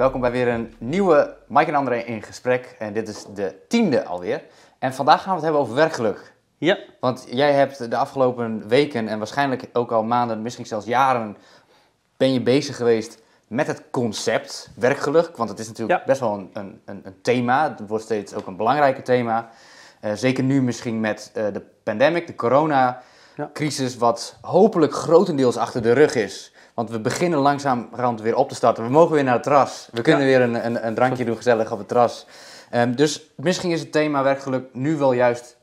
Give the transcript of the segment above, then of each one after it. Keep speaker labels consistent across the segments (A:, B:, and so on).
A: Welkom bij weer een nieuwe Mike en André in gesprek. En dit is de tiende alweer. En vandaag gaan we het hebben over werkgeluk.
B: Ja,
A: Want jij hebt de afgelopen weken en waarschijnlijk ook al maanden, misschien zelfs jaren, ben je bezig geweest met het concept werkgeluk. Want het is natuurlijk
B: Ja.
A: best wel een, een, een, een thema. Het wordt steeds ook een belangrijker thema. Eh, zeker nu misschien met eh, de pandemic, de corona-crisis, wat hopelijk grotendeels achter de rug is. Want we beginnen langzaam weer op te starten. We mogen weer naar het terras. We kunnen weer een, een, een drankje doen gezellig op het terras. Ehm, dus misschien is het thema werkgeluk nu wel juist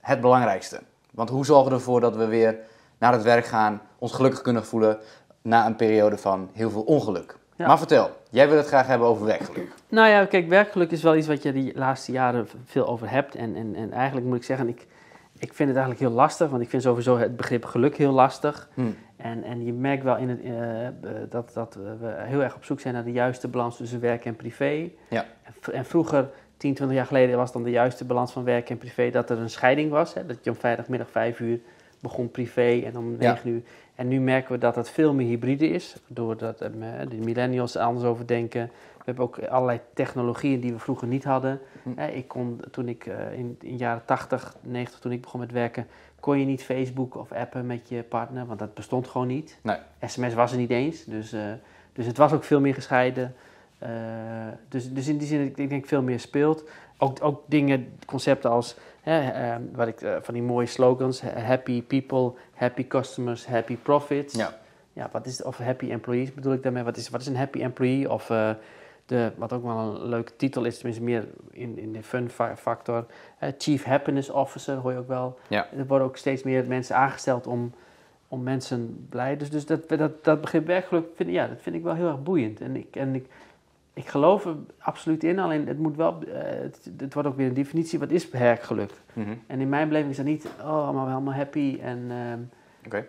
A: het belangrijkste. Want hoe zorgen we ervoor dat we weer naar het werk gaan, ons gelukkig kunnen voelen na een periode van heel veel ongeluk?
B: Ja.
A: Maar vertel, jij wil het graag hebben over werkgeluk.
B: nou ja, kijk, werkgeluk is wel iets wat je die laatste jaren veel over hebt. En, en, en eigenlijk moet ik zeggen, ik, ik vind het eigenlijk heel lastig, want ik vind sowieso het begrip geluk heel lastig.
A: Hm.
B: En, en je merkt wel in het, eh, eh, dat, dat we heel erg op zoek zijn naar de juiste balans tussen werk en privé.
A: Ja.
B: En, vroeger, 10, 20 jaar geleden, was dan de juiste balans van werk en privé dat er een scheiding was. Hè? Dat je om vrijdagmiddag 5 uur begon privé en om
A: Ja.
B: 9 uur. En nu merken we dat het veel meer hybride is, doordat eh, de millennials er anders over denken. We hebben ook allerlei technologieën die we vroeger niet hadden.
A: Hm.
B: Ik kon, toen ik eh, in, in jaren 80, 90, toen ik begon met werken, kon je niet Facebook of appen met je partner, want dat bestond gewoon niet.
A: Nee.
B: SMS was er niet eens, dus, eh, dus het was ook veel meer gescheiden. Eh, dus, dus in die zin, ik, ik denk veel meer speelt. Ook, ook dingen, concepten als, hè, eh, wat ik, van die mooie slogans, ha- happy people, happy customers, happy profits.
A: Ja.
B: Ja, wat is, of happy employees bedoel ik daarmee, wat is, wat is een happy employee? Of de, wat ook wel een leuke titel is, tenminste meer in, in de fun fa- factor, Chief Happiness Officer hoor je ook wel.
A: Ja.
B: Er worden ook steeds meer mensen aangesteld om, om mensen blij. Dus, dus dat, dat, dat begrip werkgeluk, vind, ja, dat vind ik wel heel erg boeiend. En ik, en ik, ik geloof er absoluut in, alleen het moet wel, eh, het, het wordt ook weer een definitie, wat is werkgeluk?
A: Mhm.
B: En in mijn beleving is dat niet, oh, allemaal helemaal happy en, ehm,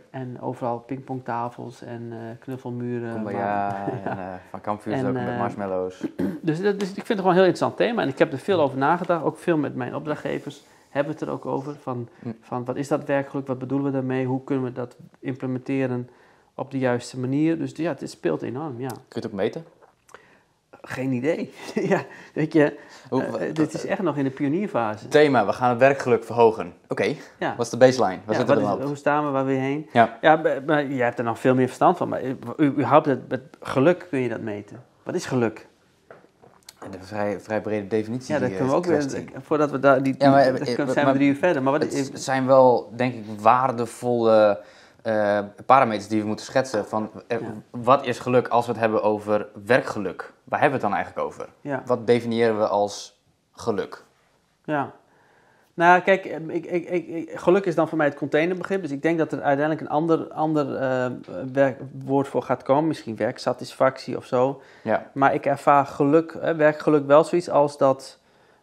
B: En overal pingpongtafels en eh, knuffelmuren. Maar-
A: en eh, van kampvuurs
B: En,
A: ook met
B: eh,
A: marshmallows.
B: dus, dat, dus ik vind het gewoon een heel interessant thema en ik heb er veel over nagedacht, ook veel met mijn opdrachtgevers hebben het er ook over. Van,
A: Hm.
B: van wat is dat werkgeluk, wat bedoelen we daarmee, hoe kunnen we dat implementeren op de juiste manier. Dus ja, het speelt enorm, ja.
A: Kun je het ook meten?
B: Geen idee. ja, weet je,
A: Hoe-
B: eh, dit is echt nog in de pionierfase.
A: Thema, we gaan het werkgeluk verhogen. Oké,
B: Ja.
A: wat is de baseline? Waar
B: Ja,
A: zitten we dan
B: is- hoe staan we, waar weer heen?
A: Ja.
B: Ja, maar, jij hebt er nog veel meer verstand van. Maar u- überhaupt het, het geluk kun je dat meten. Wat is geluk?
A: De vrij, vrij brede definitie.
B: Ja, dat
A: eh,
B: kunnen we ook weer, voordat we daar, die,
A: Ja, maar,
B: dat
A: eh, maar-
B: zijn we drie uur verder. Maar wat
A: Het zijn wel, denk ik, waardevolle eh, parameters die we moeten schetsen. Van, eh,
B: Ja.
A: Wat is geluk als we het hebben over werkgeluk? Waar hebben we het dan eigenlijk over?
B: ja,
A: Wat definiëren we als geluk?
B: ja. Nou, kijk, eh, ik, ik, ik, geluk is dan voor mij het containerbegrip. Dus ik denk dat er uiteindelijk een ander, ander eh, werk, woord voor gaat komen. Misschien werksatisfactie of zo.
A: Ja,
B: Maar ik ervaar geluk, hè, werkgeluk wel zoiets als dat,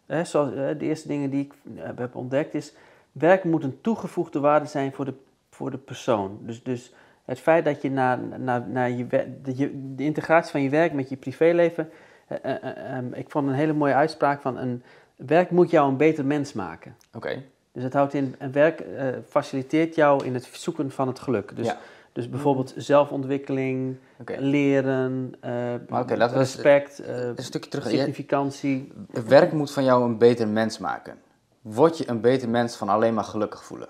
B: hè, zoals, hè, de eerste dingen die ik eh, heb ontdekt is, werk moet een toegevoegde waarde zijn voor de, voor de persoon. Dus, dus het feit dat je naar, naar, naar je, de, de integratie van je werk met je privéleven, eh, eh, eh, ehm, ik vond een hele mooie uitspraak van een, werk moet jou een beter mens maken.
A: oké.
B: Dus het houdt in, een werk faciliteert jou in het zoeken van het geluk. Dus,
A: Ja.
B: dus bijvoorbeeld zelfontwikkeling,
A: Oké.
B: leren,
A: Maar laten we
B: respect,
A: Een stukje terug. Je-
B: significantie.
A: Werk moet van jou een beter mens maken. Word je een beter mens van alleen maar gelukkig voelen?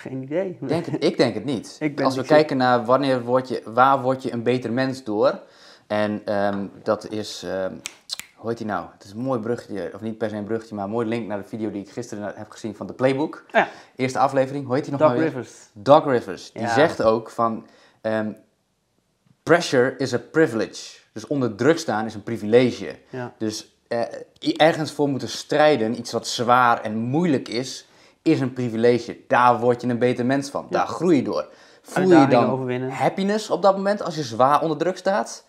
B: Geen idee.
A: Denk het, ik denk het niet. Als we kijken naar wanneer word je, waar word je een beter mens door. En ehm, dat is, ehm, hoe heet die nou? Het is een mooi bruggetje, of niet per se een bruggetje, maar een mooi link naar de video die ik gisteren heb gezien van de Playbook.
B: Ja,
A: Eerste aflevering, hoe heet die nog
B: Doc
A: maar weer?
B: Rivers.
A: Doc Rivers. Die
B: Ja.
A: zegt ook van, ehm, pressure is a privilege. Dus onder druk staan is een privilege.
B: Ja.
A: Dus eh, ergens voor moeten strijden, iets wat zwaar en moeilijk is, is een privilege. Daar word je een beter mens van.
B: Ja.
A: Daar groei je door. Voel je dan
B: overwinnen.
A: happiness op dat moment als je zwaar onder druk staat?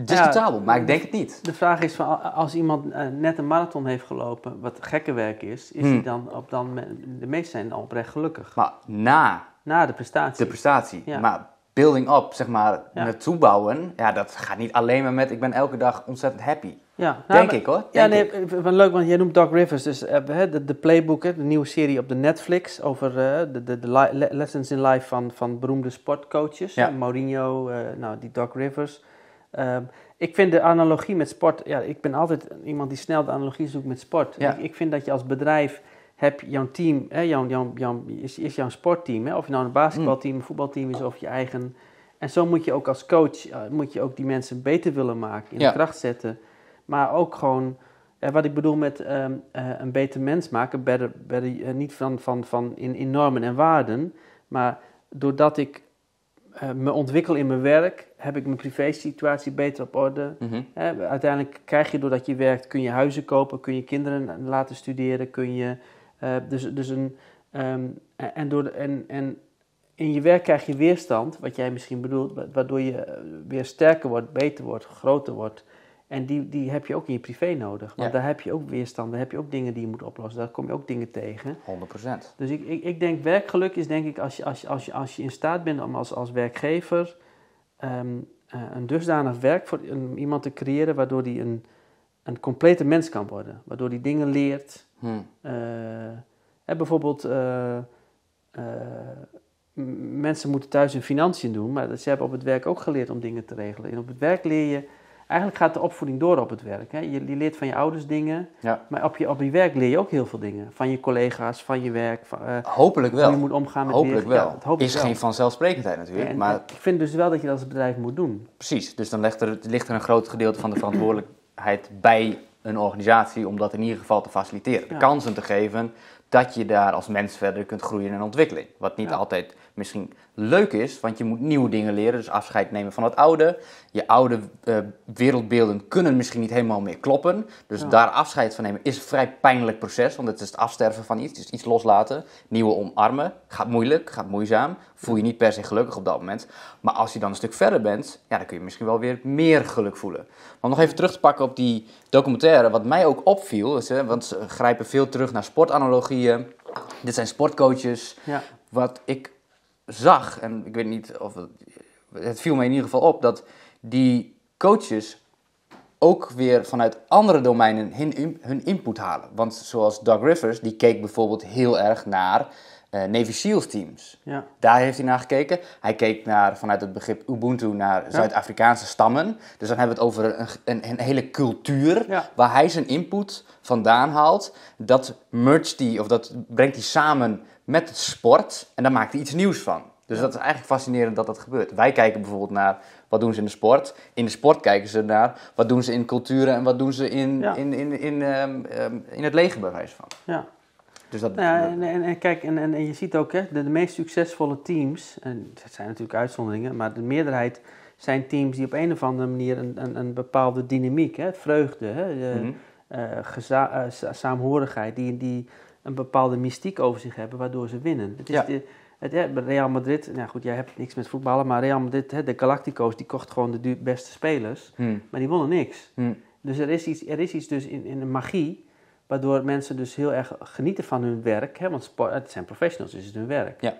A: Discutabel, maar ik denk het niet.
B: De vraag is, van, als iemand eh, net een marathon heeft gelopen, wat gekke werk is, is
A: Hmm.
B: hij dan op dan, de meesten zijn oprecht gelukkig.
A: Maar na
B: Na de prestatie.
A: de prestatie,
B: Ja.
A: maar building up, zeg maar,
B: Ja.
A: naartoe bouwen, ja, dat gaat niet alleen maar met ik ben elke dag ontzettend happy. Ja, nou, denk ik hoor.
B: Ja, nee, ik. leuk, want jij noemt Doc Rivers. Dus uh, de, de Playbook, de nieuwe serie op de Netflix over uh, de, de, de lessons in life van, van beroemde sportcoaches. Ja. Mourinho, uh, nou, die Doc Rivers. Ehm, ik vind de analogie met sport, ja, ik ben altijd iemand die snel de analogie zoekt met sport. Ja. Ik, ik, vind dat je als bedrijf heb jouw team, hè, jouw, jouw, jouw, is, is jouw sportteam, hè, of je nou een basketbalteam, een voetbalteam is of je eigen. En zo moet je ook als coach, moet je ook die mensen beter willen maken, in de kracht zetten. Maar ook gewoon, eh, wat ik bedoel met ehm, eh, een beter mens maken, better, better, uh, niet van, van, van in, in normen en waarden, maar doordat ik me ontwikkel in mijn werk, heb ik mijn privé-situatie beter op orde. Mhm. uiteindelijk krijg je doordat je werkt, kun je huizen kopen, kun je kinderen laten studeren, kun je dus, dus een ehm, en, door en, en in je werk krijg je weerstand, wat jij misschien bedoelt, waardoor je weer sterker wordt, beter wordt, groter wordt. En die, die heb je ook in je privé nodig. Want daar heb je ook weerstand, daar heb je ook dingen die je moet oplossen. Daar kom je ook dingen tegen.
A: 100%.
B: Dus ik, ik, ik denk werkgeluk is denk ik als je, als je, als je, als je in staat bent om als, als werkgever ehm, eh, een dusdanig werk voor iemand te creëren waardoor die een, een complete mens kan worden. Waardoor die dingen leert. Hmm. Uh, hè, bijvoorbeeld, uh, mensen moeten thuis hun financiën doen, maar ze hebben op het werk ook geleerd om dingen te regelen. En op het werk leer je Eigenlijk gaat de opvoeding door op het werk. Hè? Je, je leert van je ouders dingen, ja. maar op je, op je werk leer je ook heel veel dingen. Van je collega's, van je werk. Van,
A: uh, Hopelijk wel.
B: Hoe je moet omgaan met
A: Hopelijk wel. Ja, is geen vanzelfsprekendheid natuurlijk. maar...
B: Ik vind dus wel dat je dat als bedrijf moet doen.
A: Precies, dus dan ligt er, ligt er een groot gedeelte van de verantwoordelijkheid bij een organisatie om dat in ieder geval te faciliteren. De kansen te geven dat je daar als mens verder kunt groeien in ontwikkeling. Wat niet altijd misschien leuk is, want je moet nieuwe dingen leren. Dus afscheid nemen van het oude. Je oude uh, wereldbeelden kunnen misschien niet helemaal meer kloppen. Dus daar afscheid van nemen is een vrij pijnlijk proces, want het is het afsterven van iets. Dus iets loslaten, nieuwe omarmen. Gaat moeilijk, gaat moeizaam. Voel je niet per se gelukkig op dat moment. Maar als je dan een stuk verder bent, ja, dan kun je misschien wel weer meer geluk voelen. Maar nog even terug te pakken op die documentaire, wat mij ook opviel, is, hè, want ze grijpen veel terug naar sportanalogieën. Dit zijn sportcoaches. Ja. Wat ik zag, en ik weet niet of het, het viel mij in ieder geval op, dat die coaches ook weer vanuit andere domeinen hun, hun input halen. Want zoals Doug Rivers, die keek bijvoorbeeld heel erg naar Navy SEALs teams. Ja. Daar heeft hij naar gekeken. Hij keek naar, vanuit het begrip Ubuntu naar Zuid-Afrikaanse stammen. Dus dan hebben we het over een, een, een hele cultuur waar hij zijn input vandaan haalt. Dat mergt hij, of dat brengt hij samen met het sport en daar maakt hij iets nieuws van. Dus dat is eigenlijk fascinerend dat dat gebeurt. Wij kijken bijvoorbeeld naar wat doen ze in de sport. In de sport kijken ze naar wat doen ze in culturen en wat doen ze in, in, in, in, um, in het leger bij wijze van.
B: Ja. Dus dat, ja, en, en, en kijk, en, en, je ziet ook, hè, de, de meest succesvolle teams, en het zijn natuurlijk uitzonderingen, maar de meerderheid zijn teams die op een of andere manier een, een, een bepaalde dynamiek, hè, vreugde, hè, mm uh, saamhorigheid, die, die een bepaalde mystiek over zich hebben, waardoor ze winnen. Het is ja. de, het, Real Madrid, nou goed, jij hebt niks met voetballen, maar Real Madrid, hè, de Galactico's, die kocht gewoon de beste spelers, hmm. maar die wonnen niks. Hmm. Dus er is iets, er is iets dus in, in de magie, waardoor mensen dus heel erg genieten van hun werk, hè, want sport, het zijn professionals, dus het is hun werk. Ja.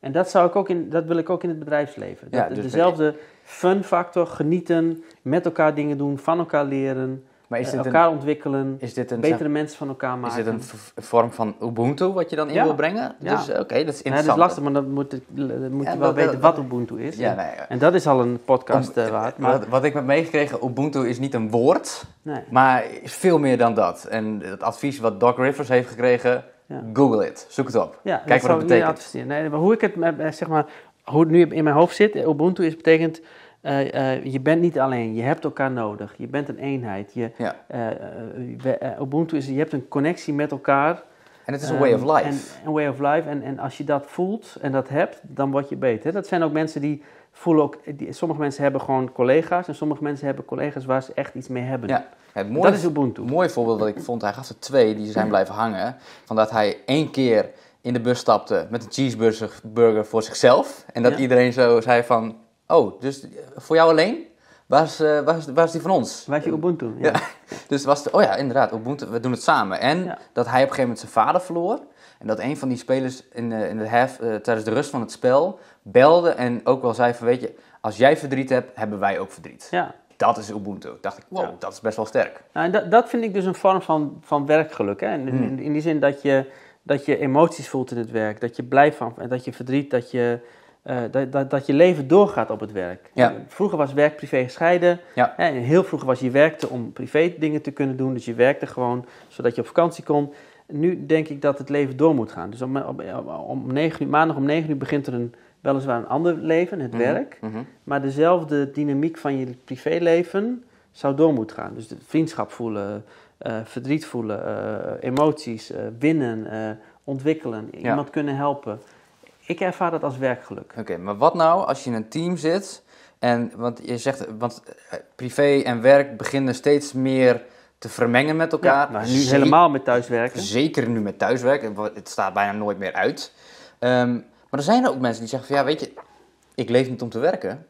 B: En dat, zou ik ook in, dat wil ik ook in het bedrijfsleven. Ja, dus dezelfde fun factor, genieten, met elkaar dingen doen, van elkaar leren. Maar is eh, dit elkaar een, ontwikkelen, is dit een, betere mensen van elkaar maken.
A: Is dit een vorm van Ubuntu wat je dan in wil brengen? Ja. Dus oké, dat is interessant. Ja,
B: dat is lastig, maar dan moet, moet je wel weten wat Ubuntu is. Ja, nee, en dat is al een podcast Om, uh, waard.
A: Maar... Wat, wat, ik heb meegekregen, Ubuntu is niet een woord, nee. maar is veel meer dan dat. En het advies wat Doc Rivers heeft gekregen, Google it, zoek het op. Kijk wat het betekent.
B: Nee, maar hoe ik het, eh, zeg maar, hoe het nu in mijn hoofd zit, Ubuntu is betekent uh, uh, je bent niet alleen, je hebt elkaar nodig. Je bent een eenheid. Je, ja. uh, Ubuntu is, je hebt een connectie met elkaar.
A: En het is een way of life.
B: En, een way of life. En, en als je dat voelt en dat hebt, dan word je beter. Dat zijn ook mensen die voelen ook... Die, sommige mensen hebben gewoon collega's. En sommige mensen hebben collega's waar ze echt iets mee hebben. Ja. Het mooie, dat is Ubuntu.
A: Een mooi voorbeeld wat ik vond. Hij gaf er twee die zijn blijven hangen. Van dat hij één keer in de bus stapte met een cheeseburger voor zichzelf. En dat iedereen zo zei van Oh, dus voor jou alleen? Waar is, uh, waar is, waar is die van ons?
B: Waar is je Ubuntu?
A: Ja. ja. dus was de, oh ja, inderdaad, Ubuntu, we doen het samen. En dat hij op een gegeven moment zijn vader verloor. En dat een van die spelers in, in de half, uh, tijdens de rust van het spel belde en ook wel zei van, weet je, als jij verdriet hebt, hebben wij ook verdriet. Ja. dat is Ubuntu. dacht ik, wow,
B: Ja.
A: dat is best wel sterk.
B: Nou, en dat, dat vind ik dus een vorm van, van werkgeluk. Hè? In,
A: Hmm.
B: in, in die zin dat je, dat je emoties voelt in het werk, dat je blij van, dat je verdriet, dat je, eh, dat, dat, dat je leven doorgaat op het werk.
A: Ja.
B: Vroeger was werk privé gescheiden.
A: Ja.
B: En heel vroeger was je werkte om privé dingen te kunnen doen, dus je werkte gewoon zodat je op vakantie kon. Nu denk ik dat het leven door moet gaan. Dus om, om, om 9 uur, maandag om 9 uur begint er een, weliswaar een ander leven, het
A: Mhm.
B: werk.
A: Mhm.
B: Maar dezelfde dynamiek van je privéleven zou door moeten gaan. Dus de vriendschap voelen, eh, verdriet voelen, eh, emoties, winnen, ontwikkelen,
A: Ja.
B: iemand kunnen helpen. Ik ervaar dat als werkgeluk.
A: Oké, maar wat nou als je in een team zit en, want je zegt, want eh, privé en werk beginnen steeds meer te vermengen met elkaar.
B: Ja, maar nu
A: Ze-
B: helemaal met thuiswerken.
A: Zeker nu met thuiswerken, het staat bijna nooit meer uit. Ehm, maar er zijn er ook mensen die zeggen van, ja, weet je, ik leef niet om te werken.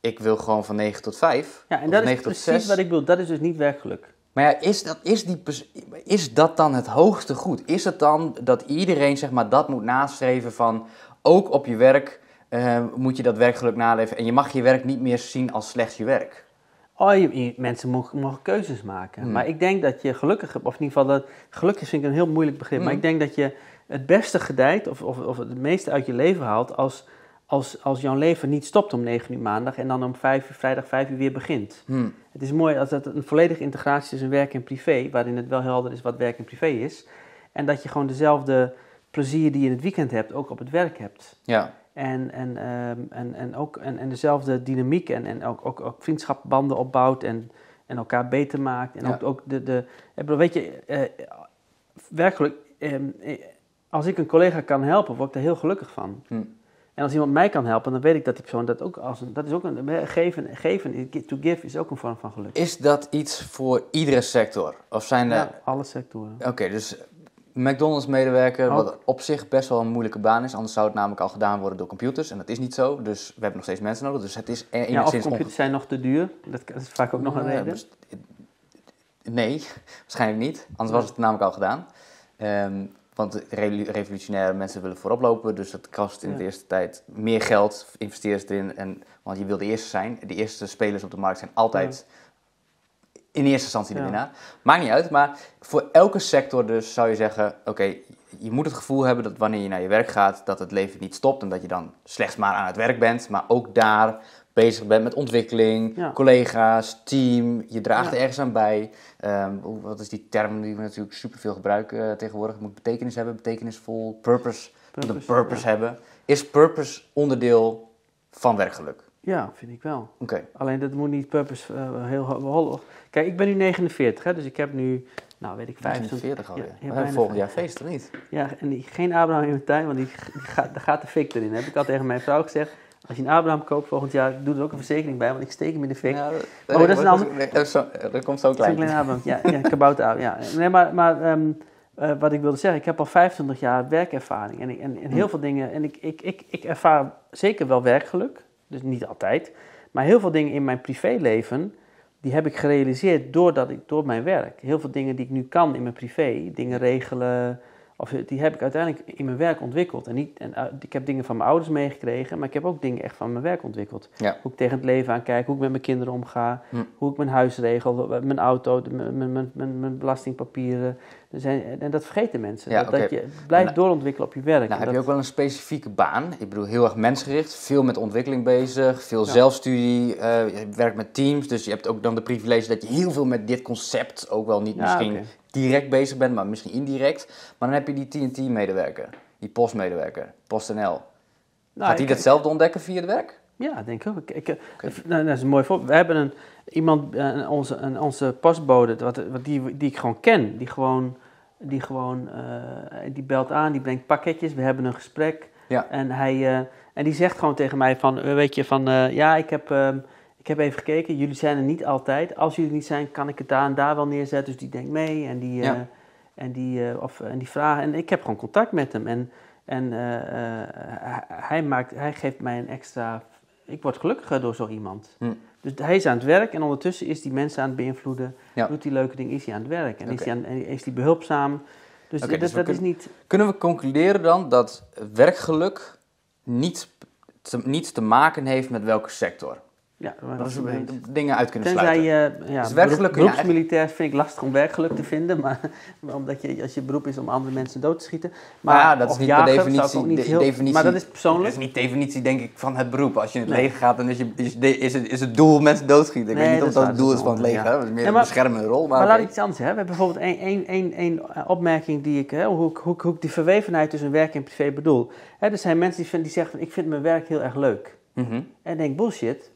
A: Ik wil gewoon van 9 tot 5.
B: Ja, en dat is
A: 9 tot
B: precies
A: 6.
B: wat ik bedoel. Dat is dus niet werkgeluk.
A: Maar ja, is dat, is, die, is dat dan het hoogste goed? Is het dan dat iedereen zeg maar, dat moet nastreven van... ook op je werk eh, moet je dat werkgeluk naleven... en je mag je werk niet meer zien als slechts je werk?
B: Oh, je, je- mensen mogen, mogen keuzes maken.
A: Hmm.
B: Maar ik denk dat je gelukkig, of in ieder geval, dat, gelukkig vind ik een heel moeilijk begrip. Maar
A: Hmm.
B: ik denk dat je het beste gedijt, of, of, of het meeste uit je leven haalt, als, als, als jouw leven niet stopt om 9 uur maandag en dan om 5 uur, vrijdag 5 uur weer begint.
A: Hm.
B: Het is mooi als dat een volledige integratie is tussen werk en privé, waarin het wel helder is wat werk en privé is. En dat je gewoon dezelfde plezier die je in het weekend hebt, ook op het werk hebt.
A: Ja,
B: En, en, ehm, en, en, ook, en, en dezelfde dynamiek en, en ook, ook, ook vriendschapbanden opbouwt en, en elkaar beter maakt. En
A: Ja.
B: ook, ook de, de, weet je, eh, werkelijk, ehm, eh, als ik een collega kan helpen, word ik daar heel gelukkig van.
A: Hm.
B: En als iemand mij kan helpen, dan weet ik dat die persoon dat ook als een, dat is ook een, geven, geven, to give is ook een vorm van geluk.
A: is dat iets voor iedere sector? Of zijn er...
B: Ja, alle sectoren.
A: Oké, dus McDonald's-medewerker, wat op zich best wel een moeilijke baan is. Anders zou het namelijk al gedaan worden door computers. En dat is niet zo. Dus we hebben nog steeds mensen nodig. Dus het is
B: Ja, of
A: enigszins...
B: computers zijn nog te duur. Dat is vaak ook nog een
A: Ja,
B: reden.
A: dus- Nee, waarschijnlijk niet. Anders was het namelijk al gedaan. Ehm, want re- revolutionaire mensen willen voorop lopen. Dus dat kost in
B: Ja.
A: de eerste tijd meer geld. Investeer ze erin. En, want je wil de eerste zijn. De eerste spelers op de markt zijn altijd in eerste instantie de
B: Ja.
A: winnaar. Maakt niet uit. Maar voor elke sector dus zou je zeggen... Oké, je moet het gevoel hebben dat wanneer je naar je werk gaat... dat het leven niet stopt. En dat je dan slechts maar aan het werk bent. Maar ook daar bezig bent met ontwikkeling,
B: Ja.
A: collega's, team. Je draagt er ergens aan bij. Ehm, wat is die term die we natuurlijk superveel gebruiken eh, tegenwoordig? Het moet betekenis hebben, betekenisvol, purpose. Het moet een
B: Purpose,
A: purpose hebben. Is purpose onderdeel van werkgeluk?
B: Ja, vind ik wel.
A: Oké.
B: Alleen dat moet niet purpose eh, heel hollig. Kijk, ik ben nu 49, hè, dus ik heb nu, nou weet ik, 25.
A: 45 alweer.
B: Ja,
A: hebben volgend jaar feest, of niet?
B: Ja, en die, geen Abraham in mijn tuin, want die, die gaat, daar gaat de fik erin. Heb ik al tegen mijn vrouw gezegd. Als je een Abraham koopt volgend jaar, doe er ook een verzekering bij, want ik steek hem in de fik.
A: Ja,
B: Oh, dat is een ander-
A: dat zo- komt zo
B: Zo'n
A: klein.
B: klein Abraham. Ja, ja kabouter Abraham. Ja. Nee, maar, maar ehm, eh, wat ik wilde zeggen, ik heb al 25 jaar werkervaring. En, ik, en, en heel
A: Hm.
B: veel dingen, en ik, ik, ik, ik ervaar zeker wel werkgeluk, dus niet altijd. Maar heel veel dingen in mijn privéleven, die heb ik gerealiseerd doordat ik, door mijn werk. Heel veel dingen die ik nu kan in mijn privé, dingen regelen, of, die heb ik uiteindelijk in mijn werk ontwikkeld. En niet, en, eh, ik heb dingen van mijn ouders meegekregen, maar ik heb ook dingen echt van mijn werk ontwikkeld.
A: Ja.
B: Hoe ik tegen het leven aankijk, hoe ik met mijn kinderen omga,
A: Hm.
B: hoe ik mijn huis regel, mijn auto, mijn, mijn, mijn, belastingpapieren. Er zijn, en dat vergeten mensen.
A: Ja,
B: dat, dat je blijft
A: Nou,
B: doorontwikkelen op je werk.
A: Nou,
B: En
A: heb je ook wel een specifieke baan? Ik bedoel, heel erg mensgericht, veel met ontwikkeling bezig, veel
B: Ja.
A: zelfstudie, eh, je werkt met teams, dus je hebt ook dan de privilege dat je heel veel met dit concept, ook wel niet misschien. Direct bezig bent, maar misschien indirect. Maar dan heb je die TNT-medewerker, die postmedewerker, PostNL.
B: Nou,
A: Gaat die
B: ik-
A: datzelfde ontdekken via het werk?
B: Ja, denk ik ook. Ik, ik, nou, dat is een mooi voorbeeld. We hebben een, iemand, eh, onze, een, onze postbode, wat, wat die, die ik gewoon ken, die gewoon, die gewoon, eh, die belt aan, die brengt pakketjes, we hebben een gesprek.
A: Ja.
B: En, hij, eh, en die zegt gewoon tegen mij van, eh, weet je, van, eh, ja, ik heb, ehm, heb even gekeken, jullie zijn er niet altijd. Als jullie niet zijn, kan ik het daar en daar wel neerzetten. Dus die denkt mee en die, eh,
A: Ja.
B: en die, eh, of, en die vragen. En ik heb gewoon contact met hem. En, en eh, eh, hij, maakt, hij geeft mij een extra ik word gelukkiger door zo iemand.
A: Hm.
B: Dus hij is aan het werk en ondertussen is die mensen aan het beïnvloeden.
A: Ja.
B: Doet hij leuke dingen, is hij aan het werk. En is, hij aan, is hij behulpzaam. Dus dat,
A: dus
B: dat is niet...
A: Kunnen we concluderen dan dat werkgeluk niet te, niets te maken heeft met welke sector?
B: Ja,
A: Dat
B: dat
A: we dingen uit kunnen
B: Tenzij
A: sluiten.
B: je, ja,
A: Dus werkgeluk kun je
B: beroepsmilitair vind ik lastig om werkgeluk te vinden, maar, maar omdat je, als je beroep is om andere mensen dood te schieten. Maar
A: ja, dat is niet per definitie,
B: niet
A: de-
B: heel-
A: definitie.
B: Maar dat is persoonlijk.
A: Dat is niet definitie, denk ik, van het beroep. Als je in het
B: Nee.
A: leger gaat, dan is, je, is, het, is het doel mensen doodschieten. Ik
B: Nee,
A: weet niet of dat het doel is van het leger.
B: ja.
A: Dat is meer
B: Ja,
A: een beschermende rol. Maar,
B: Maar laat ik iets anders hebben. We hebben bijvoorbeeld één, één, één, één eh, opmerking die ik, hè, hoe, hoe, hoe ik die verwevenheid tussen werk en privé bedoel. Hè, er zijn mensen die, vinden, die zeggen van ik vind mijn werk heel erg leuk.
A: Mhm.
B: En ik denk, bullshit.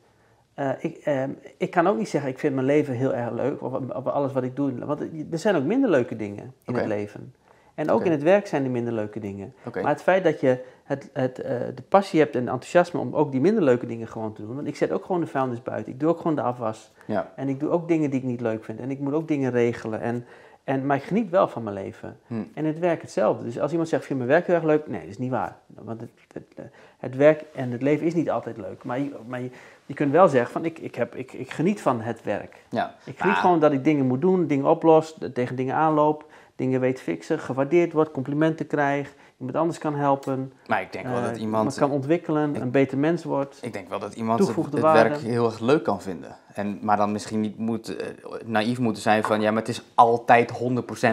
B: Eh, ik, ehm, ik kan ook niet zeggen, ik vind mijn leven heel erg leuk, of, of alles wat ik doe. Want er zijn ook minder leuke dingen in het leven. En ook in het werk zijn er minder leuke dingen. Maar het feit dat je het, het, eh, de passie hebt en enthousiasme om ook die minder leuke dingen gewoon te doen. Want ik zet ook gewoon de vuilnis buiten. Ik doe ook gewoon de afwas.
A: Ja.
B: En ik doe ook dingen die ik niet leuk vind. En ik moet ook dingen regelen. En, en, maar ik geniet wel van mijn leven.
A: Hm.
B: En het werk hetzelfde. Dus als iemand zegt, vind mijn werk heel erg leuk. Nee, dat is niet waar. Want het, het, het werk en het leven is niet altijd leuk. Maar je, maar je, je kunt wel zeggen, van, ik, ik, heb, ik, ik geniet van het werk.
A: ja.
B: Ik geniet
A: Ah,
B: gewoon dat ik dingen moet doen, dingen oplos, tegen dingen aanloop. Dingen weet fixen, gewaardeerd wordt, complimenten krijg. Iemand anders kan helpen.
A: Maar ik denk wel
B: eh,
A: dat iemand...
B: kan ontwikkelen, een beter mens wordt.
A: Ik denk wel dat iemand het, werk heel erg leuk kan vinden. En, maar dan misschien niet moet, eh, naïef moeten zijn van... Ja, maar het is altijd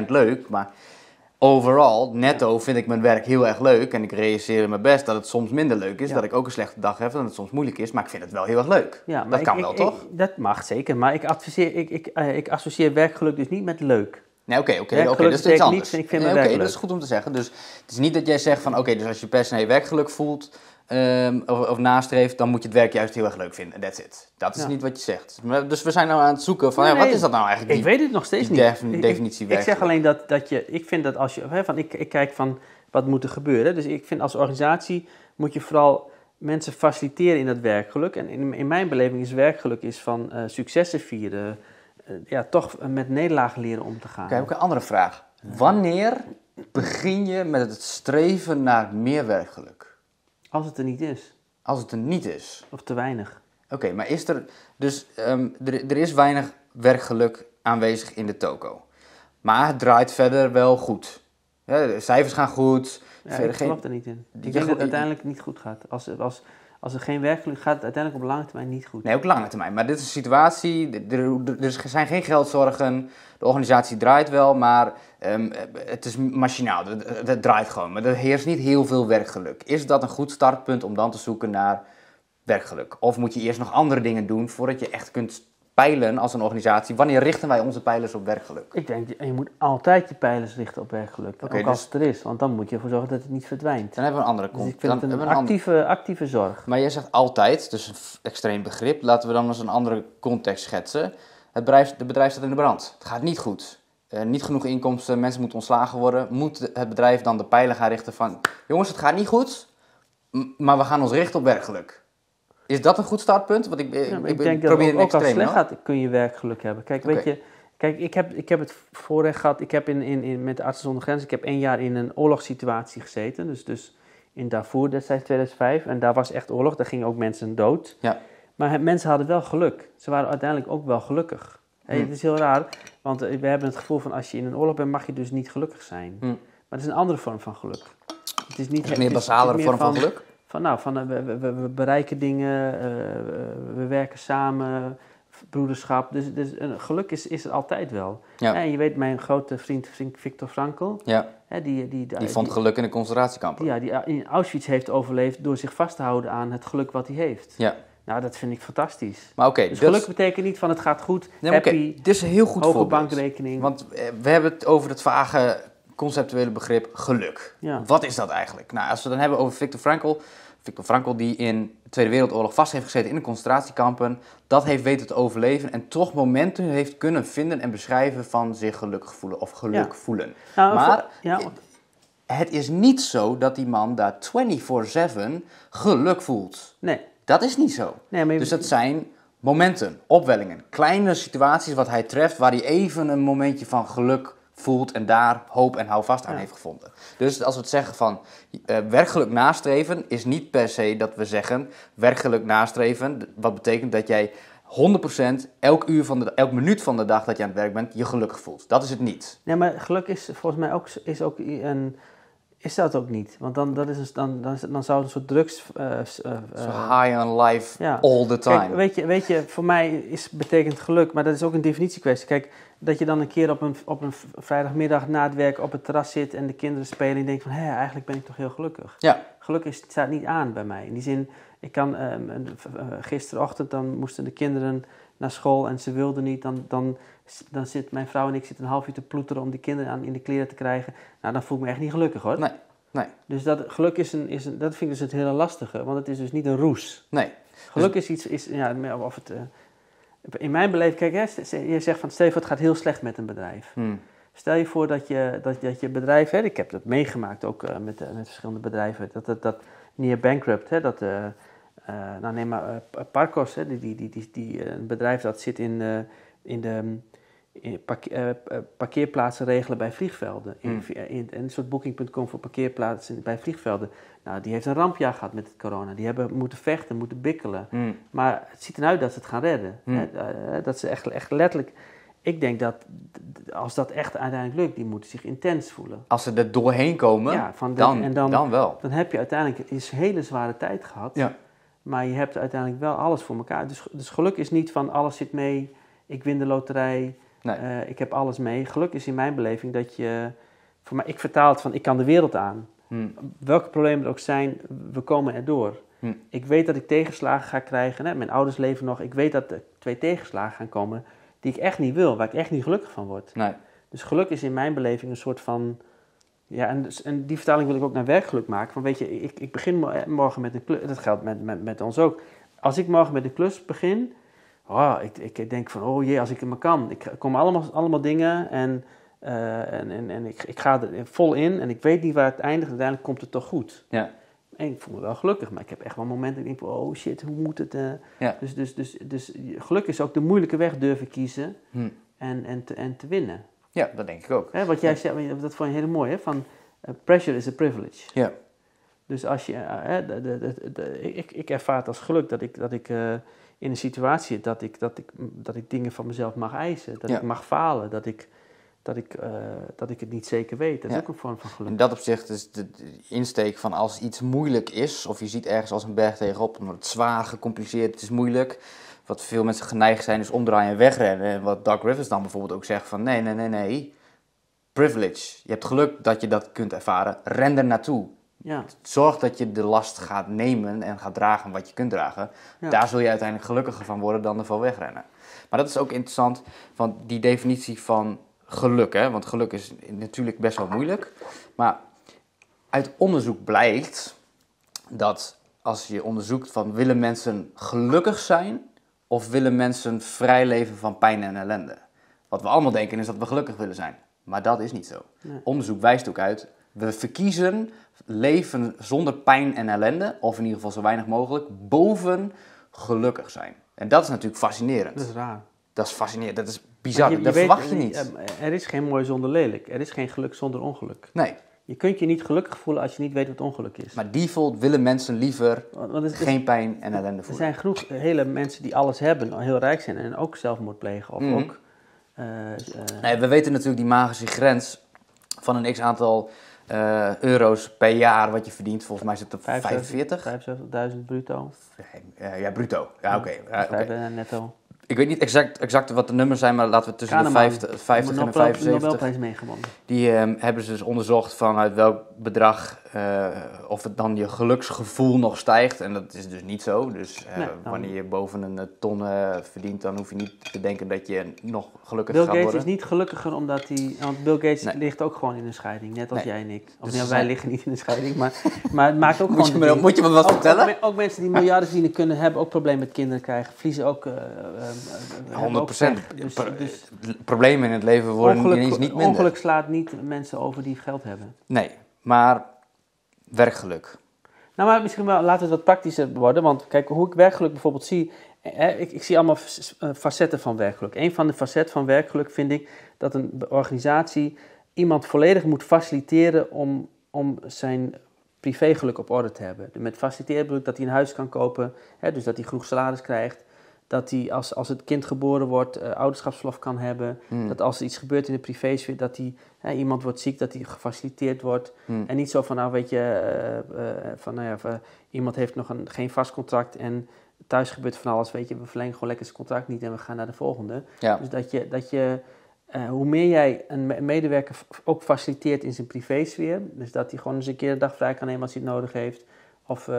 A: 100% leuk. Maar overal, netto, vind ik mijn werk heel erg leuk. En ik realiseer mijn best dat het soms minder leuk is.
B: Ja.
A: Dat ik ook een slechte dag heb. Dat het soms moeilijk is. Maar ik vind het wel heel erg leuk.
B: Ja,
A: dat kan wel,
B: ik-
A: toch?
B: ik- dat mag zeker, maar ik, adviseer, ik, ik, eh, ik associeer werkgeluk dus niet met leuk.
A: Nee, oké, oké, oké, dat is anders.
B: niet, ik vind
A: Nee, dat is goed om te zeggen. Dus het is niet dat jij zegt van, oké, dus als je per se werkgeluk voelt ehm, of, of nastreeft, dan moet je het werk juist heel erg leuk vinden. That's it. Dat is
B: Ja.
A: niet wat je zegt. Dus we zijn nou aan het zoeken van,
B: Nee,
A: wat is dat nou eigenlijk?
B: Ik
A: die-
B: weet het nog steeds niet.
A: defi-
B: Ik- ik-
A: definitie
B: Ik, zeg alleen dat, dat je, ik vind dat als je, hè, van ik, ik kijk van wat moet er gebeuren. Dus ik vind als organisatie moet je vooral mensen faciliteren in dat werkgeluk. En in, in mijn beleving is werkgeluk is van eh, successen vieren, ja, toch met nederlagen leren om te gaan.
A: Oké, ook een andere vraag. Wanneer begin je met het streven naar meer werkgeluk?
B: Als het er niet is,
A: Als het er niet is.
B: of te weinig.
A: Oké, maar is er... Dus ehm, er, er is weinig werkgeluk aanwezig in de toko. Maar het draait verder wel goed. Ja, de cijfers gaan goed.
B: Ja, ik
A: geen-
B: geloof er niet in. Ik denk dat het uiteindelijk niet goed gaat. Als, als, als er geen werkgeluk gaat, het uiteindelijk op lange termijn niet goed.
A: Nee, ook lange termijn. Maar dit is een situatie, er, zijn geen geldzorgen, de organisatie draait wel, maar ehm, het is machinaal, het draait gewoon. Maar er heerst niet heel veel werkgeluk. Is dat een goed startpunt om dan te zoeken naar werkgeluk? Of moet je eerst nog andere dingen doen voordat je echt kunt peilen als een organisatie, wanneer richten wij onze pijlers op werkgeluk?
B: Ik denk, je moet altijd je pijlers richten op werkgeluk. Ook als
A: dus-
B: het er is, want dan moet je ervoor zorgen dat het niet verdwijnt.
A: Dan hebben we een andere
B: Dus ik vind
A: dan
B: het een
A: hebben we een andere-
B: actieve, actieve zorg.
A: Maar jij zegt altijd, dus een extreem begrip. Laten we dan eens een andere context schetsen. Het bedrijf, de bedrijf staat in de brand. Het gaat niet goed. Eh, niet genoeg inkomsten, mensen moeten ontslagen worden. Moet het bedrijf dan de pijlen gaan richten van... Jongens, het gaat niet goed, maar we gaan ons richten op werkgeluk. Is dat een goed startpunt? Want ik,
B: Ja,
A: ik,
B: denk dat
A: probeer
B: ook,
A: een
B: ook als het slecht gaat, kun je werkgeluk hebben. Kijk, weet je, kijk ik, heb, ik heb het voorrecht gehad, ik heb in, in, in, met de Artsen zonder Grenzen, ik heb één jaar in een oorlogssituatie gezeten. Dus, dus in Darfur destijds 2005. En daar was echt oorlog, daar gingen ook mensen dood.
A: Ja.
B: Maar het- mensen hadden wel geluk. Ze waren uiteindelijk ook wel gelukkig.
A: Hmm.
B: Het is heel raar, want eh, we hebben het gevoel van als je in een oorlog bent, mag je dus niet gelukkig zijn.
A: Hmm.
B: Maar het is een andere vorm van geluk. Het is niet
A: Een
B: het is-
A: basalere
B: meer
A: vorm van geluk?
B: Van nou, van, eh, we, we, bereiken dingen, eh, we- we werken samen, broederschap. Dus, dus geluk is, is er altijd wel.
A: Ja.
B: En je weet, mijn grote vriend, vriend Victor Frankl,
A: Ja,
B: hè, die, die,
A: die vond geluk in de concentratiekampen.
B: die, ja, die in Auschwitz heeft overleefd door zich vast te houden aan het geluk wat hij heeft.
A: Ja.
B: Nou, dat vind ik fantastisch.
A: Maar oké,
B: Dus geluk betekent niet van het gaat goed,
A: nee,
B: happy,
A: dit is een heel goed
B: hoge
A: voorbeeld.
B: bankrekening.
A: Want eh, we hebben het over het vage conceptuele begrip geluk.
B: Ja.
A: Wat is dat eigenlijk? Nou, als we het dan hebben over Viktor Frankl. Viktor Frankl die in de Tweede Wereldoorlog vast heeft gezeten in de concentratiekampen. Dat heeft weten te overleven en toch momenten heeft kunnen vinden en beschrijven van zich gelukkig voelen of geluk
B: Ja.
A: voelen.
B: Nou,
A: maar
B: ja,
A: het is niet zo dat die man daar 24-7 geluk voelt.
B: nee.
A: Dat is niet zo.
B: nee maar je-
A: Dus dat zijn momenten, opwellingen, kleine situaties wat hij treft waar hij even een momentje van geluk voelt en daar hoop en houvast aan
B: Ja.
A: heeft gevonden. Dus als we het zeggen van eh, werkgeluk nastreven is niet per se dat we zeggen werkgeluk nastreven, wat betekent dat jij 100% elk uur van de elk minuut van de dag dat je aan het werk bent je gelukkig voelt. Dat is het niet.
B: Nee, maar geluk is volgens mij ook, is ook een, is dat ook niet. Want dan, dat is een, dan, dan, dan zou het een soort drugs... Uh,
A: uh, high on life all the time.
B: Kijk, weet, je, weet je, voor mij is, betekent geluk, maar dat is ook een definitiekwestie. Kijk, dat je dan een keer op een, op een vrijdagmiddag na het werk op het terras zit en de kinderen spelen en je denkt van, hé, eigenlijk ben ik toch heel gelukkig.
A: Ja.
B: Geluk is, staat niet aan bij mij. In die zin, ik kan, uh, gisterochtend dan moesten de kinderen naar school en ze wilden niet, dan, dan, dan zit mijn vrouw en ik zitten een half uur te ploeteren om die kinderen aan in de kleren te krijgen. Nou, dan voel ik me echt niet gelukkig hoor.
A: Nee, nee.
B: Dus dat, geluk is een, is een, dat vind ik dus het hele lastige, want het is dus niet een roes.
A: Nee.
B: Geluk is iets, is, ja, of het, uh, in mijn beleving, kijk, hè, je zegt van, Stefan, het gaat heel slecht met een bedrijf.
A: Hmm.
B: Stel je voor dat je, dat, dat je bedrijf, hè, ik heb dat meegemaakt ook uh, met, met verschillende bedrijven, dat, dat, dat near bankrupt, hè, dat... Uh, uh, nou neem maar Parkos, hè, die, die, die, die, een bedrijf dat zit in, in de in parkeer, parkeerplaatsen regelen bij vliegvelden. In,
A: Hmm.
B: in, in, een soort booking.com voor parkeerplaatsen bij vliegvelden. Nou, die heeft een rampjaar gehad met het corona. Die hebben moeten vechten, moeten bikkelen.
A: Hmm.
B: Maar het ziet eruit dat ze het gaan redden.
A: Hmm.
B: Hè? dat ze echt, echt letterlijk... Ik denk dat als dat echt uiteindelijk lukt, die moeten zich intens voelen.
A: Als ze er doorheen komen,
B: ja, van de,
A: dan,
B: en dan,
A: dan wel.
B: Dan heb je uiteindelijk een hele zware tijd gehad.
A: Ja.
B: Maar je hebt uiteindelijk wel alles voor elkaar. Dus, dus geluk is niet van alles zit mee, ik win de loterij,
A: Nee.
B: uh, ik heb alles mee. Geluk is in mijn beleving dat je, voor mij, ik vertaal het van ik kan de wereld aan.
A: Hmm.
B: Welke problemen er ook zijn, we komen erdoor.
A: Hmm.
B: Ik weet dat ik tegenslagen ga krijgen. Hè? Mijn ouders leven nog. Ik weet dat er twee tegenslagen gaan komen die ik echt niet wil, waar ik echt niet gelukkig van word.
A: Nee.
B: Dus geluk is in mijn beleving een soort van ja, en, en, die vertaling wil ik ook naar werkgeluk maken. Van weet je, ik, ik begin morgen met een klus. Dat geldt met, met, met ons ook. Als ik morgen met een klus begin. Oh, ik, ik denk van, oh jee, als ik het maar kan. Ik kom allemaal, allemaal dingen en, uh, en, en, en ik, ik ga er vol in. En ik weet niet waar het eindigt. Uiteindelijk komt het toch goed.
A: Ja.
B: En ik voel me wel gelukkig. Maar ik heb echt wel momenten dat ik denk, oh shit, hoe moet het? Uh?
A: Ja.
B: Dus, dus, dus, dus geluk is ook de moeilijke weg durven kiezen.
A: Hm.
B: En, en, te, en te winnen.
A: Ja, dat denk ik ook.
B: Hè, wat jij zei, dat vond je heel mooi, hè? Van, Uh, pressure is a privilege.
A: Ja.
B: Dus als je, uh, de, de, de, ik, ik ervaar het als geluk dat ik, dat ik in een situatie dat ik, dat, ik, dat ik dingen van mezelf mag eisen. Dat
A: Ja.
B: ik mag falen. Dat ik, dat, ik, dat ik het niet zeker weet. Dat
A: Ja.
B: is ook een vorm van geluk.
A: In dat opzicht is de, de insteek van als iets moeilijk is, of je ziet ergens als een berg tegenop, omdat het zwaar, gecompliceerd, het is moeilijk. Wat veel mensen geneigd zijn is omdraaien en wegrennen. En wat Doug Rivers dan bijvoorbeeld ook zegt van nee, nee, nee, nee. Privilege. Je hebt geluk dat je dat kunt ervaren. Ren er naartoe.
B: Ja,
A: Zorg dat je de last gaat nemen en gaat dragen wat je kunt dragen.
B: Ja.
A: Daar zul je uiteindelijk gelukkiger van worden dan ervan wegrennen. Maar dat is ook interessant, want die definitie van geluk, hè? want geluk is natuurlijk best wel moeilijk. Maar uit onderzoek blijkt dat als je onderzoekt van willen mensen gelukkig zijn of willen mensen vrij leven van pijn en ellende. Wat we allemaal denken is dat we gelukkig willen zijn. Maar dat is niet zo.
B: Nee.
A: Onderzoek wijst ook uit, we verkiezen leven zonder pijn en ellende, of in ieder geval zo weinig mogelijk, boven gelukkig zijn. En dat is natuurlijk fascinerend.
B: dat is raar.
A: Dat is fascinerend, dat is bizar,
B: Je- je
A: dat
B: weet-
A: verwacht je niet.
B: eh, Er is geen mooi zonder lelijk. Er is geen geluk zonder ongeluk.
A: Nee,
B: Je kunt je niet gelukkig voelen als je niet weet wat ongeluk is.
A: maar default willen mensen liever
B: Want is-
A: geen pijn en ellende
B: Er
A: voelen.
B: zijn genoeg hele mensen die alles hebben, heel rijk zijn en ook zelfmoord plegen. Of
A: Mhm.
B: ook. eh, eh,
A: Nee, we weten natuurlijk die magische grens van een x-aantal eh, euro's per jaar wat je verdient. Volgens mij zit het op 45.
B: 75.000 bruto.
A: Eh, ja, bruto. Ja, oké.
B: Vijf, eh, netto.
A: Ik weet niet exact, exact wat de nummers zijn, maar laten we tussen de
B: Kahneman.
A: 50, 50 en de
B: Nobel-
A: 75.
B: Nobelprijs meegewonnen.
A: Die ehm, hebben ze dus onderzocht vanuit welk bedrag, eh, of het dan je geluksgevoel nog stijgt. En dat is dus niet zo. Dus eh,
B: Nee,
A: wanneer je boven een eh, ton verdient, dan hoef je niet te denken dat je nog gelukkig
B: Bill
A: gaat
B: Gates
A: worden.
B: is niet gelukkiger omdat hij... Want Bill Gates
A: Nee.
B: ligt ook gewoon in een scheiding, net als
A: Nee.
B: jij en ik. Of
A: Dus
B: wij liggen niet in een scheiding, maar, maar het maakt ook
A: Moet je,
B: gewoon...
A: me,
B: ding-
A: moet je me wat
B: ook,
A: vertellen?
B: Ook, me- ook mensen die miljarden verdienen kunnen hebben ook problemen met kinderen krijgen. Verliezen ook... eh, eh, eh, hebben
A: 100
B: ook pech. Dus, dus
A: Problemen in het leven worden ineens niet minder.
B: ongeluk slaat niet mensen over die geld hebben.
A: Nee, maar werkgeluk.
B: Nou, maar misschien wel, laten we het wat praktischer worden. Want kijk, hoe ik werkgeluk bijvoorbeeld zie. eh, ik, ik zie allemaal eh, facetten van werkgeluk. Een van de facetten van werkgeluk vind ik dat een organisatie iemand volledig moet faciliteren om, om zijn privégeluk op orde te hebben. Met faciliteren bedoel ik dat hij een huis kan kopen, hè, dus dat hij genoeg salaris krijgt. Dat hij als, als het kind geboren wordt uh, ouderschapsverlof kan hebben.
A: Hmm.
B: Dat als er iets gebeurt in de privésfeer, dat hij, hè, iemand wordt ziek, dat hij gefaciliteerd wordt.
A: Hmm.
B: En niet zo van, nou weet je, eh, eh, van nou ja, iemand heeft nog een, geen vast contract en thuis gebeurt van alles, weet je, we verlengen gewoon lekker zijn contract niet en we gaan naar de volgende.
A: Ja.
B: Dus dat je, dat je hoe meer jij een me- medewerker ook faciliteert in zijn privésfeer, dus dat hij gewoon eens een keer een dag vrij kan nemen als hij het nodig heeft. Of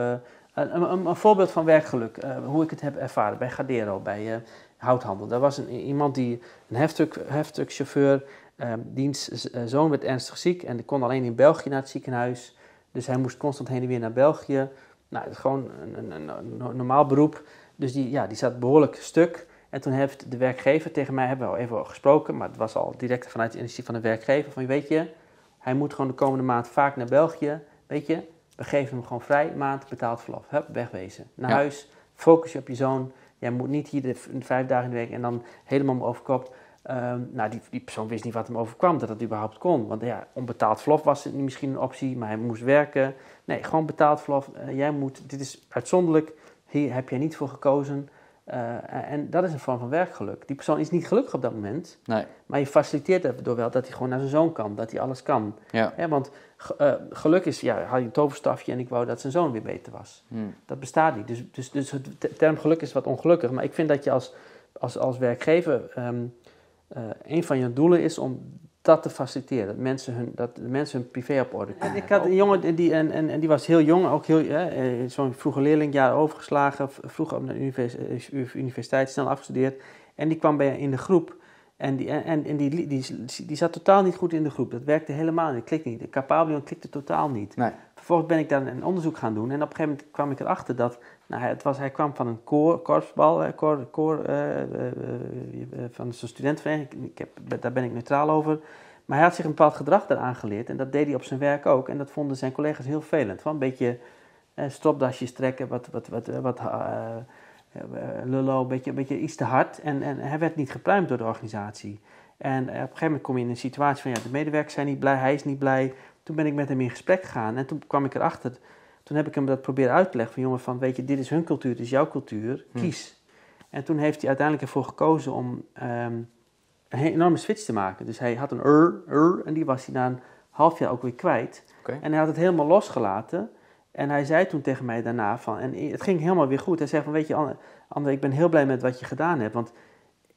B: een, een, voorbeeld van werkgeluk, eh, hoe ik het heb ervaren bij Gadero, bij eh, houthandel. Daar was een, iemand die, een heftuk, heftukchauffeur, eh, diens eh, zoon werd ernstig ziek en die kon alleen in België naar het ziekenhuis. Dus hij moest constant heen en weer naar België. Nou, gewoon een, een, normaal beroep. Dus die, ja, die zat behoorlijk stuk. En toen heeft de werkgever tegen mij, hebben we al even gesproken, maar het was al direct vanuit het initiatief van de werkgever, van weet je, hij moet gewoon de komende maand vaak naar België, weet je, we geven hem gewoon vrij, maand betaald verlof, hup, wegwezen. Naar
A: Ja.
B: huis, focus je op je zoon, jij moet niet hier de vijf dagen in de week en dan helemaal overkopt. Ehm, nou, die, die persoon wist niet wat hem overkwam, dat het überhaupt kon. Want ja, onbetaald verlof was misschien een optie, maar hij moest werken. Nee, gewoon betaald verlof. Eh, jij moet, dit is uitzonderlijk, hier heb jij niet voor gekozen. Eh, en dat is een vorm van werkgeluk. Die persoon is niet gelukkig op dat moment,
A: Nee.
B: maar je faciliteert het door wel dat hij gewoon naar zijn zoon kan, dat hij alles kan.
A: Ja.
B: Hè, want eh, geluk is, ja, had je een toverstafje en ik wou dat zijn zoon weer beter was.
A: Hmm.
B: Dat bestaat niet. Dus, dus, dus het te- term geluk is wat ongelukkig. Maar ik vind dat je als, als, als werkgever, ehm, eh, een van je doelen is om dat te faciliteren. Dat mensen hun, dat de mensen hun privé op orde kunnen. En ik had een jongen die, en, en, en die was heel jong, ook heel, eh, zo'n vroege leerling, jaar overgeslagen, vroeg op de eh, universiteit, snel afgestudeerd. En die kwam bij in de groep. En, die, en, en die, die, die, die zat totaal niet goed in de groep. Dat werkte helemaal niet. Klikte niet. De Capabio klikte totaal niet.
A: Nee.
B: Vervolgens ben ik daar een onderzoek gaan doen. En op een gegeven moment kwam ik erachter dat... Nou, het was, hij kwam van een koor, korpsbal, eh, eh, eh, van zo'n studentenvereniging. Ik heb, daar ben ik neutraal over. Maar hij had zich een bepaald gedrag daaraan geleerd. En dat deed hij op zijn werk ook. En dat vonden zijn collega's heel vervelend. Van een beetje stropdasjes trekken, wat, wat, wat, wat lullo, een beetje, een beetje iets te hard. En, en hij werd niet gepruimd door de organisatie. En op een gegeven moment kom je in een situatie van... ja, de medewerkers zijn niet blij, hij is niet blij. Toen ben ik met hem in gesprek gegaan. En toen kwam ik erachter... Toen heb ik hem dat proberen uit te leggen van... jongen, van, weet je, dit is hun cultuur, dit is jouw cultuur.
A: Hm.
B: Kies. En toen heeft hij uiteindelijk ervoor gekozen om... ehm, een enorme switch te maken. Dus hij had een ur, ur, en die was hij na een half jaar ook weer kwijt. En hij had het helemaal losgelaten. En hij zei toen tegen mij daarna van, en het ging helemaal weer goed. Hij zei van, weet je Anne, ik ben heel blij met wat je gedaan hebt. Want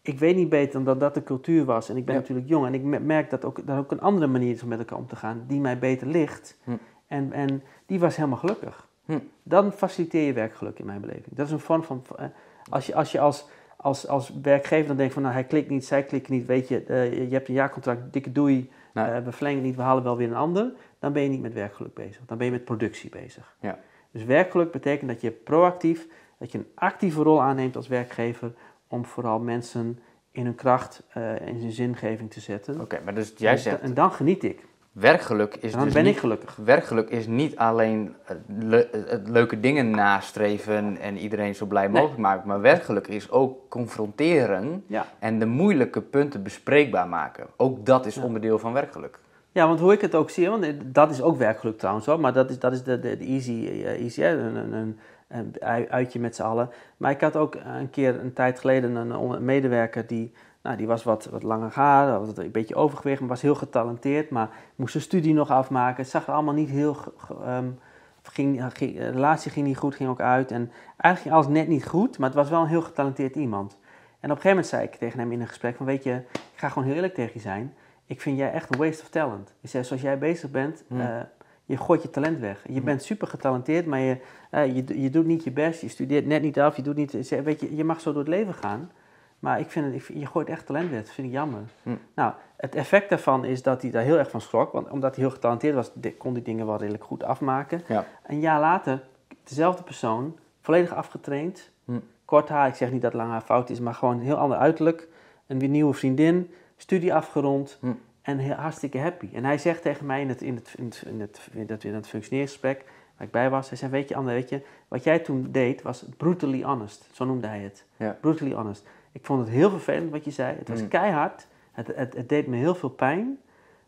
B: ik weet niet beter dan dat dat de cultuur was. En ik ben
A: Ja.
B: natuurlijk jong. En ik me- merk dat ook, dat ook een andere manier is om met elkaar om te gaan. Die mij beter ligt.
A: Hm.
B: En, en die was helemaal gelukkig.
A: Hm.
B: Dan faciliteer je werkgeluk in mijn beleving. Dat is een vorm van... eh, Als je als, je als, als, als werkgever dan denkt van... Nou, hij klikt niet, zij klikt niet. Weet je, eh, je hebt een jaarcontract, dikke doei.
A: Nee.
B: eh, we verlengen niet, we halen wel weer een ander. Dan ben je niet met werkgeluk bezig. Dan ben je met productie bezig.
A: Ja.
B: Dus werkgeluk betekent dat je proactief... dat je een actieve rol aanneemt als werkgever... om vooral mensen in hun kracht, eh in hun zingeving te zetten.
A: Oké, maar dus jij
B: En-
A: zegt,
B: En dan geniet ik.
A: Werkgeluk is
B: En dan
A: dus
B: ben
A: niet,
B: ik gelukkig.
A: werkgeluk is niet alleen het, le- het leuke dingen nastreven en iedereen zo blij
B: Nee.
A: mogelijk maken, maar werkgeluk is ook confronteren
B: Ja.
A: en de moeilijke punten bespreekbaar maken. Ook dat is
B: Ja.
A: onderdeel van werkgeluk.
B: Ja, want hoe ik het ook zie, want dat is ook werkgeluk trouwens hoor, maar dat is, dat is de, de, de easy, eh, easy een, een, een, een ui- uitje met z'n allen. Maar ik had ook een keer, een tijd geleden, een medewerker die, nou, die was wat, wat langer haar, had een beetje overgewicht, maar was heel getalenteerd, maar moest zijn studie nog afmaken. Het zag er allemaal niet heel, ehm, ging, ging, de relatie ging niet goed, ging ook uit en eigenlijk ging alles net niet goed, maar het was wel een heel getalenteerd iemand. En op een gegeven moment zei ik tegen hem in een gesprek van, weet je, ik ga gewoon heel eerlijk tegen je zijn ik vind jij echt een waste of talent. Ik zei, zoals jij bezig bent,
A: Hmm.
B: eh, je gooit je talent weg. Je
A: Hmm.
B: bent super getalenteerd, maar je, eh, je, je doet niet je best. Je studeert net niet af. Je, doet niet, weet je, je mag zo door het leven gaan. Maar ik vind het, ik je gooit echt talent weg. Dat vind ik jammer.
A: Hmm.
B: Nou, het effect daarvan is dat hij daar heel erg van schrok. Want omdat hij heel getalenteerd was, kon hij dingen wel redelijk goed afmaken.
A: Ja.
B: Een jaar later, dezelfde persoon, volledig afgetraind.
A: Hmm.
B: Kort haar, ik zeg niet dat lang haar fout is, maar gewoon heel ander uiterlijk. Een weer nieuwe vriendin, studie afgerond.
A: Hmm.
B: En heel, hartstikke happy. En hij zegt tegen mij in het, in het, in het, in het, in in het functioneringsgesprek waar ik bij was, hij zei, weet je Anne, weet je, wat jij toen deed was brutally honest. Zo noemde hij het.
A: Ja.
B: Brutally honest. Ik vond het heel vervelend wat je zei. Het was
A: Mm.
B: keihard. Het, het, het deed me heel veel pijn.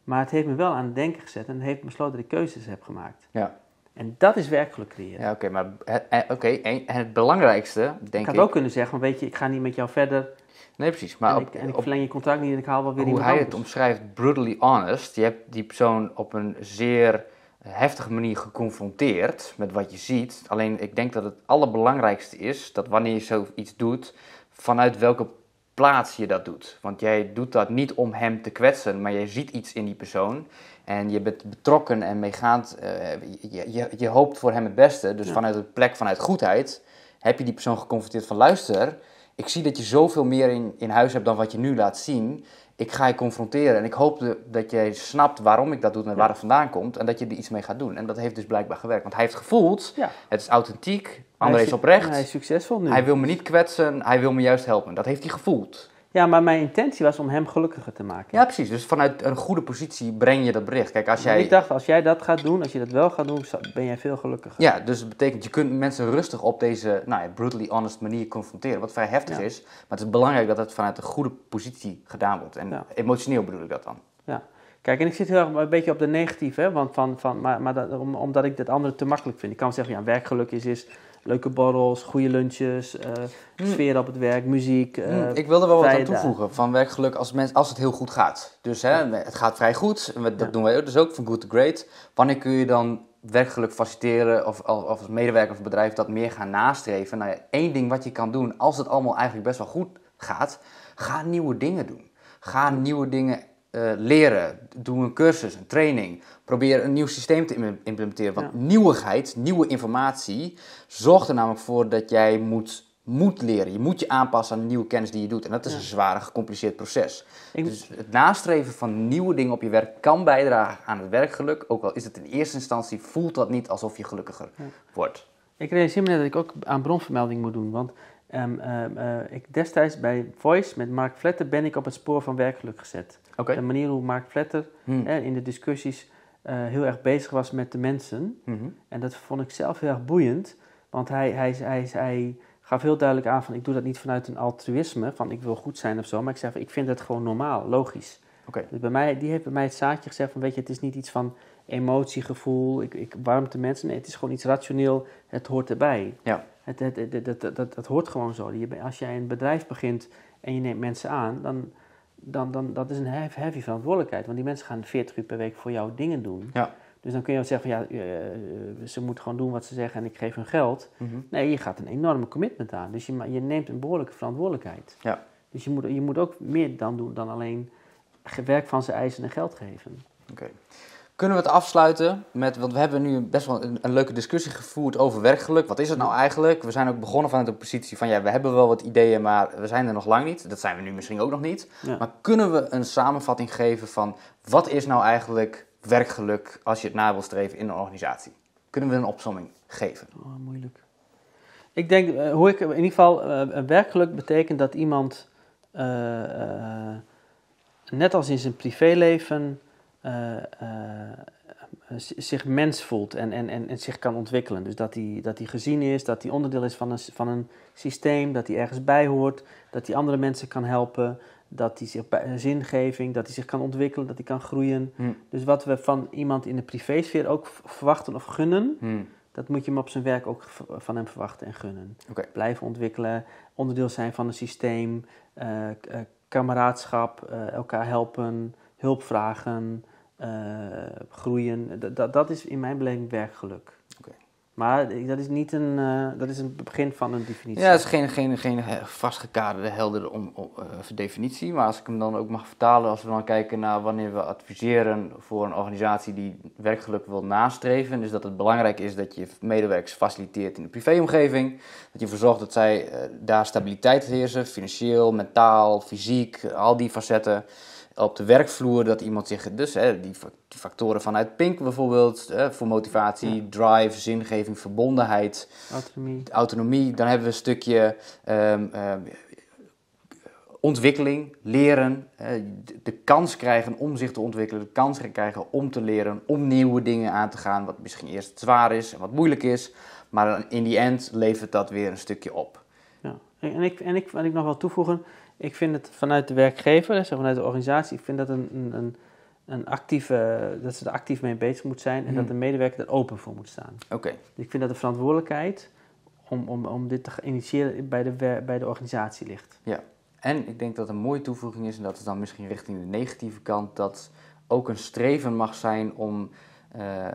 B: Maar het heeft me wel aan het denken gezet en het heeft me besloten dat ik keuzes heb gemaakt.
A: Ja.
B: En dat is werkelijk creëren.
A: Ja, oké, maar het, eh, oké, en het belangrijkste, denk
B: ik
A: ik...
B: had ook kunnen zeggen, weet je, ik ga niet met jou verder
A: Nee, precies. Maar
B: en,
A: op,
B: ik, en ik verleng je contract niet en ik haal wel weer
A: hoe
B: iemand
A: hij het omschrijft, brutally honest. Je hebt die persoon op een zeer heftige manier geconfronteerd met wat je ziet. Alleen ik denk dat het allerbelangrijkste is dat wanneer je zoiets doet, vanuit welke plaats je dat doet. Want jij doet dat niet om hem te kwetsen, maar jij ziet iets in die persoon. En je bent betrokken en meegaand. eh, je, je, je hoopt voor hem het beste. Dus
B: Ja.
A: vanuit een plek vanuit goedheid heb je die persoon geconfronteerd van luister. Ik zie dat je zoveel meer in, in huis hebt dan wat je nu laat zien. Ik ga je confronteren en ik hoop de- dat jij snapt waarom ik dat doe en waar het vandaan komt. En dat je er iets mee gaat doen. En dat heeft dus blijkbaar gewerkt. Want hij heeft gevoeld,
B: Ja.
A: het is authentiek, André
B: Hij
A: is oprecht.
B: Hij is succesvol nu.
A: Hij wil me niet kwetsen, hij wil me juist helpen. Dat heeft hij gevoeld.
B: Ja, maar mijn intentie was om hem gelukkiger te maken.
A: Ja, precies. Dus vanuit een goede positie breng je dat bericht. Kijk, als jij...
B: Ik dacht, als jij dat gaat doen, als je dat wel gaat doen, ben jij veel gelukkiger.
A: Ja, dus dat betekent je kunt mensen rustig op deze nou ja, brutally honest manier confronteren. Wat vrij heftig
B: Ja.
A: is. Maar het is belangrijk dat het vanuit een goede positie gedaan wordt. En
B: Ja.
A: emotioneel bedoel ik dat dan.
B: Ja. Kijk, en ik zit heel erg een beetje op de negatieve, hè, want van, van, maar, maar dat, om- omdat ik dat andere te makkelijk vind. Ik kan zeggen, ja, werkgeluk is, is leuke borrels, goede lunches, eh,
A: Hmm.
B: sfeer op het werk, muziek.
A: Hmm, ik wil er wel wat aan toevoegen van werkgeluk als, mens, als het heel goed gaat. Dus hè, het gaat vrij goed. En dat
B: Ja.
A: doen wij ook, dus ook van good to great. Wanneer kun je dan werkgeluk faciliteren of, of als medewerker of bedrijf dat meer gaan nastreven? Nou ja, één ding wat je kan doen als het allemaal eigenlijk best wel goed gaat, ga nieuwe dingen doen. Ga nieuwe dingen eh, leren. Doe een cursus, een training. Probeer een nieuw systeem te im- implementeren. Want
B: Ja.
A: nieuwigheid, nieuwe informatie, zorgt er namelijk voor dat jij moet, moet leren. Je moet je aanpassen aan de nieuwe kennis die je doet. En dat is
B: Ja.
A: een zware, gecompliceerd proces.
B: Ik-
A: Dus het nastreven van nieuwe dingen op je werk kan bijdragen aan het werkgeluk. Ook al is het in eerste instantie, voelt dat niet alsof je gelukkiger
B: Ja.
A: wordt.
B: Ik realiseer me net dat ik ook aan bronvermelding moet doen. Want ehm, ehm, eh, ik destijds bij Voice met Mark Vletter ben ik op het spoor van werkgeluk gezet. De manier hoe Mark Vletter
A: Hmm.
B: eh, in de discussies eh, heel erg bezig was met de mensen.
A: Mhm.
B: En dat vond ik zelf heel erg boeiend. Want hij, hij, hij, hij gaf heel duidelijk aan van ik doe dat niet vanuit een altruïsme. Van ik wil goed zijn of zo. Maar ik zei van ik vind het gewoon normaal, logisch.
A: Oké.
B: Dus bij mij, die heeft bij mij het zaadje gezegd van weet je, het is niet iets van emotie, gevoel, ik, ik warmte mensen. Nee, het is gewoon iets rationeel, het hoort erbij.
A: Ja.
B: Het, het, het, dat, dat, dat, dat hoort gewoon zo. Als jij een bedrijf begint en je neemt mensen aan, dan, dan, dan dat is een heavy, heavy verantwoordelijkheid. Want die mensen gaan 40 uur per week voor jou dingen doen.
A: Ja.
B: Dus dan kun je zeggen van ja, eh, ze moeten gewoon doen wat ze zeggen en ik geef hun geld.
A: Mhm.
B: Nee, je gaat een enorme commitment aan. Dus je, je neemt een behoorlijke verantwoordelijkheid.
A: Ja.
B: Dus je moet, je moet ook meer dan doen dan alleen werk van zijn eisen en geld geven.
A: Oké. Kunnen we het afsluiten met, want we hebben nu best wel een, een leuke discussie gevoerd over werkgeluk. Wat is het nou eigenlijk? We zijn ook begonnen vanuit de positie van, ja, we hebben wel wat ideeën, maar we zijn er nog lang niet. Dat zijn we nu misschien ook nog niet.
B: Ja.
A: Maar kunnen we een samenvatting geven van, wat is nou eigenlijk werkgeluk als je het na wil streven in een organisatie? Kunnen we een opsomming geven?
B: Oh, moeilijk. Ik denk, eh, hoe ik in ieder geval, eh, werkgeluk betekent dat iemand, eh, net als in zijn privéleven, zich mens voelt en, en, en, en zich kan ontwikkelen. Dus dat hij, dat hij gezien is, dat hij onderdeel is van een, van een systeem, dat hij ergens bij hoort, dat hij andere mensen kan helpen, dat hij zich bij, zingeving, dat hij zich kan ontwikkelen, dat hij kan groeien.
A: Hm.
B: Dus wat we van iemand in de privésfeer ook verwachten of gunnen,
A: Hm.
B: dat moet je hem op zijn werk ook van hem verwachten en gunnen. Blijven ontwikkelen, onderdeel zijn van een systeem, eh, kameraadschap, eh, elkaar helpen, hulp vragen, groeien. Dat- dat, dat is in mijn beleving werkgeluk. Maar dat is niet een, eh, dat is een begin van een definitie.
A: Ja, het is geen, geen, geen vastgekaderde, heldere om, eh, definitie. Maar als ik hem dan ook mag vertalen, als we dan kijken naar wanneer we adviseren voor een organisatie die werkgeluk wil nastreven, is dat het belangrijk is dat je medewerkers faciliteert in de privéomgeving. Dat je ervoor zorgt dat zij eh, daar stabiliteit heersen, financieel, mentaal, fysiek, al die facetten. Op de werkvloer dat iemand zich, dus hè, die fa- die factoren vanuit Pink bijvoorbeeld, hè, voor motivatie, drive, zingeving, verbondenheid,
B: Autonomie.
A: autonomie. Dan hebben we een stukje ehm, ehm, ontwikkeling, leren, de, kans krijgen om zich te ontwikkelen, de kans krijgen om te leren, om nieuwe dingen aan te gaan, wat misschien eerst zwaar is en wat moeilijk is, maar in die end levert dat weer een stukje op.
B: Ja. En, en ik, en ik, wat ik nog wel toevoegen, ik vind het vanuit de werkgever, dus vanuit de organisatie, ik vind dat een, een, een, een actieve, dat ze er actief mee bezig moet zijn en dat
A: Hmm.
B: de medewerker er open voor moet staan.
A: Oké,
B: Dus ik vind dat de verantwoordelijkheid om, om, om dit te initiëren bij de, bij de organisatie ligt.
A: En ik denk dat een mooie toevoeging is, en dat is dan misschien richting de negatieve kant, dat ook een streven mag zijn om eh, eh,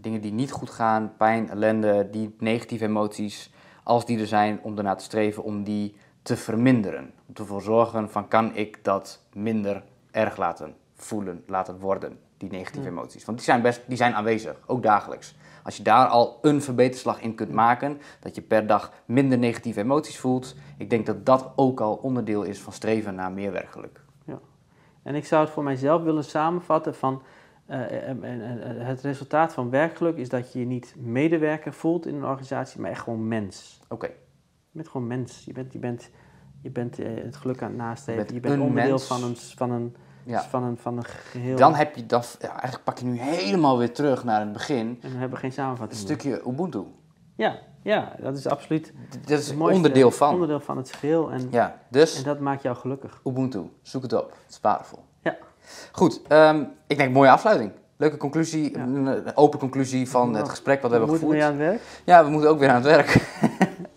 A: dingen die niet goed gaan, pijn, ellende, die negatieve emoties, als die er zijn, om ernaar te streven om die te verminderen. Om ervoor zorgen van kan ik dat minder erg laten voelen, laten worden, die negatieve
B: Ja.
A: emoties. Want die zijn, best, die zijn aanwezig, ook dagelijks. Als je daar al een verbeterslag in kunt maken, dat je per dag minder negatieve emoties voelt, ik denk dat dat ook al onderdeel is van streven naar meer werkgeluk.
B: En ik zou het voor mijzelf willen samenvatten van eh, eh, eh, het resultaat van werkgeluk is dat je je niet medewerker voelt in een organisatie, maar echt gewoon mens.
A: Oké,
B: bent gewoon mens. Je bent, je bent, je bent eh, het geluk aan het nastreven.
A: Je
B: Je bent
A: een
B: onderdeel
A: mens.
B: van een, van, een,
A: ja.
B: van, een, van een geheel.
A: Dan heb je dat, ja, eigenlijk pak je nu helemaal weer terug naar het begin.
B: En dan hebben we geen
A: Een
B: samenvatting. meer.
A: stukje Ubuntu.
B: Ja, ja, dat is absoluut
A: Dat is
B: het mooiste
A: onderdeel van.
B: onderdeel van het geheel. En,
A: Ja, dus
B: en dat maakt jou gelukkig.
A: Ubuntu, zoek het op. Het is waardevol.
B: Ja.
A: Goed, ehm, ik denk mooie afsluiting. Leuke conclusie,
B: Ja.
A: een, een open conclusie van het gesprek wat we hebben
B: Moeten we
A: gevoerd.
B: aan het werk?
A: Ja, we moeten ook weer aan het werk.